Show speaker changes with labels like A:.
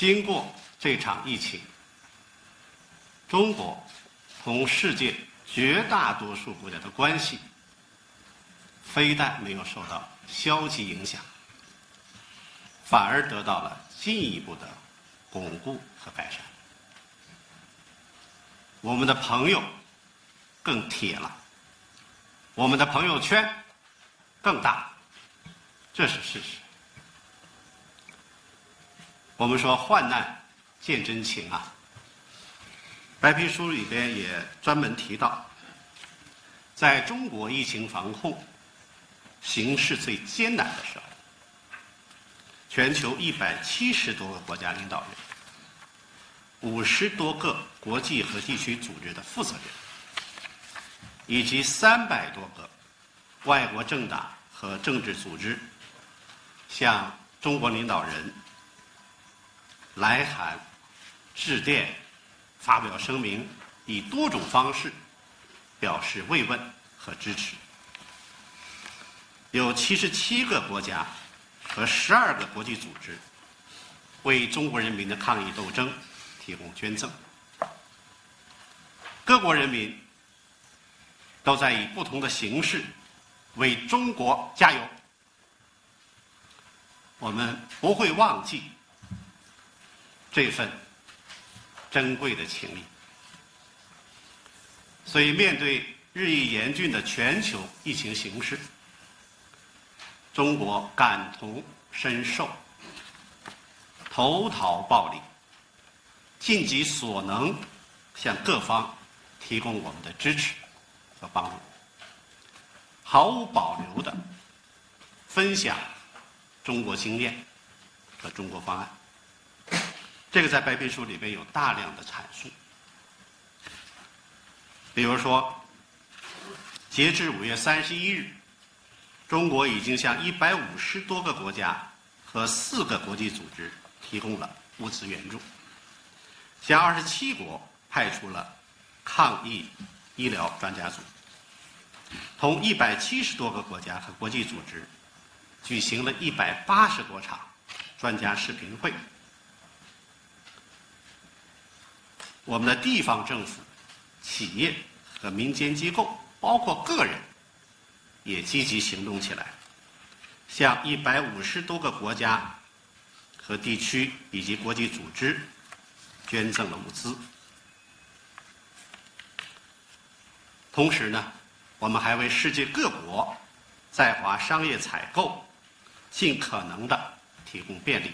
A: 经过这场疫情，中国同世界绝大多数国家的关系，非但没有受到消极影响，反而得到了进一步的巩固和改善。我们的朋友更铁了，我们的朋友圈更大，这是事实。我们说患难见真情啊，白皮书里边也专门提到，在中国疫情防控形势最艰难的时候，全球一百七十多个国家领导人、五十多个国际和地区组织的负责人，以及三百多个外国政党和政治组织，向中国领导人。来函、致电、发表声明，以多种方式表示慰问和支持。有七十七个国家和十二个国际组织为中国人民的抗疫斗争提供捐赠。各国人民都在以不同的形式为中国加油。我们不会忘记。这份珍贵的情谊，所以面对日益严峻的全球疫情形势，中国感同身受，投桃报李，尽己所能向各方提供我们的支持和帮助，毫无保留的分享中国经验和中国方案。这个在白皮书里边有大量的阐述，比如说，截至五月三十一日，中国已经向一百五十多个国家和四个国际组织提供了物资援助，向二十七国派出了抗疫医疗专家组，同一百七十多个国家和国际组织举行了一百八十多场专家视频会。我们的地方政府、企业和民间机构，包括个人，也积极行动起来，向一百五十多个国家和地区以及国际组织捐赠了物资。同时呢，我们还为世界各国在华商业采购尽可能的提供便利。